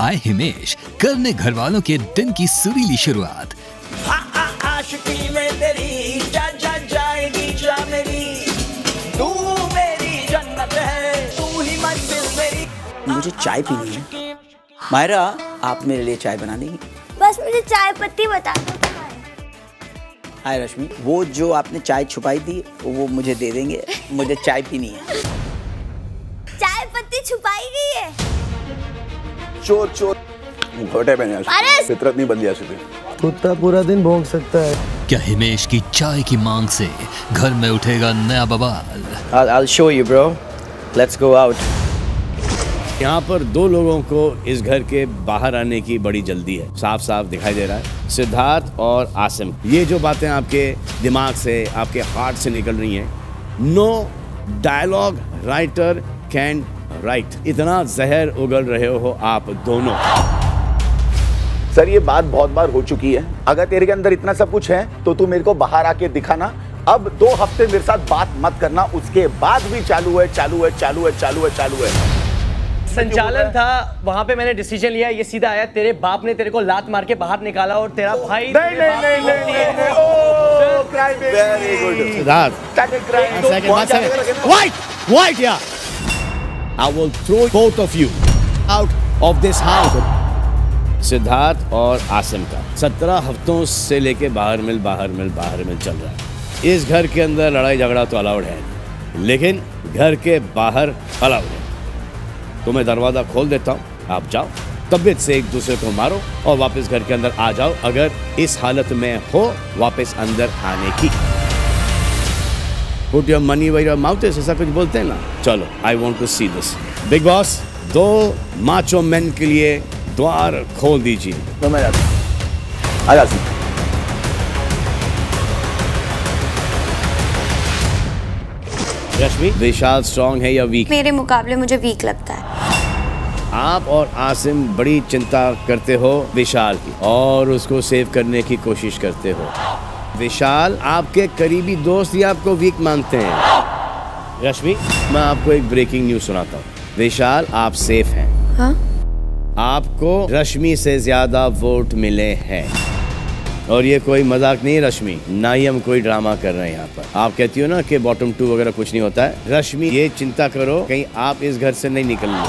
आए हिमेश करने घर वालों के दिन की सुरीली शुरुआत। आ, आ, आशिकी में तेरी जा जा जाएगी जा मेरी। तू मेरी जन्नत है तू ही मुझे चाय पीनी है। मायरा आप मेरे लिए चाय बना देंगी बस मुझे चाय पत्ती बता दो हाय रश्मि वो जो आपने चाय छुपाई थी वो मुझे दे देंगे। मुझे चाय पीनी है। चाय पत्ती छुपाई गई है? चोर चोर। मुखवटे पहने फितरत नहीं बदली आज कुत्ता पूरा दिन भौंक सकता है। क्या हिमेश की चाय की मांग से घर में उठेगा नया बवाल? I'll, I'll show you, bro. Let's go out. यहाँ पर दो लोगों को इस घर के बाहर आने की बड़ी जल्दी है। साफ़ साफ़ दिखाई दे रहा है। सिद्धार्थ और आसिम ये जो बातें आपके दिमाग से आपके हार्ट से निकल रही हैं no dialogue writer can write इतना जहर उगल रहे हो आप दोनों। सर ये बात बहुत बार हो चुकी है। अगर तेरे के अंदर इतना सब कुछ है तो तू मेरे को बाहर आके दिखाना। अब दो हफ़्ते मेरे साथ बात मत करना उसके बाद भी चालू है चालू है चालू है चालू है चालू है। संचालन था वहाँ पे मैंने डिसीज़न लिया ये सीधा आया तेरे बाप ने तेरे को लात मार के बाहर निकाला और तेरा भाई नहीं नहीं नहीं I will throw both of you out of this house. Siddharth और आसिम का। सत्रह हफ्तों से लेके बाहर मिल बाहर मिल बाहर मिल चल रहा है। इस घर के अंदर लड़ाई झगड़ा तो अलाउड है। लेकिन घर के बाहर अलाउड है। तो मैं दरवाज़ा खोल देता हूँ। आप जाओ। तबीयत से एक दूसरे को मारो और वापस घर के अंदर आ जाओ। अगर इस हालत में हो, वापस अंदर आने की। Put your money why your mouth ऐसा कुछ बोलते हैं ना। चलो I want to see this Bigg Boss दो माचो मैन के लिए द्वार खोल दीजिए। तो मैं जाता आ जा सिंह। रश्मि विशाल स्ट्रांग है या वीक मेरे मुकाबले मुझे वीक लगता है। आप और आसिम बड़ी चिंता करते हो विशाल की और उसको सेव करने की कोशिश करते हो। विशाल आपके करीबी दोस्त ही आपको वीक मानते हैं। रश्मि? मैं आपको एक ब्रेकिंग न्यूज़ सुनाता हूँ। विशाल आप सेफ़ हैं। हाँ? आपको रश्मि से ज़्यादा वोट मिले हैं। और ये कोई मज़ाक नहीं है रश्मि ना ही हम कोई ड्रामा कर रहे हैं यहाँ पर। आप कहती हो ना कि बॉटम टू वगैरह कुछ नहीं होता है। रश्मि ये चिंता करो कहीं आप इस घर से नहीं निकल लो।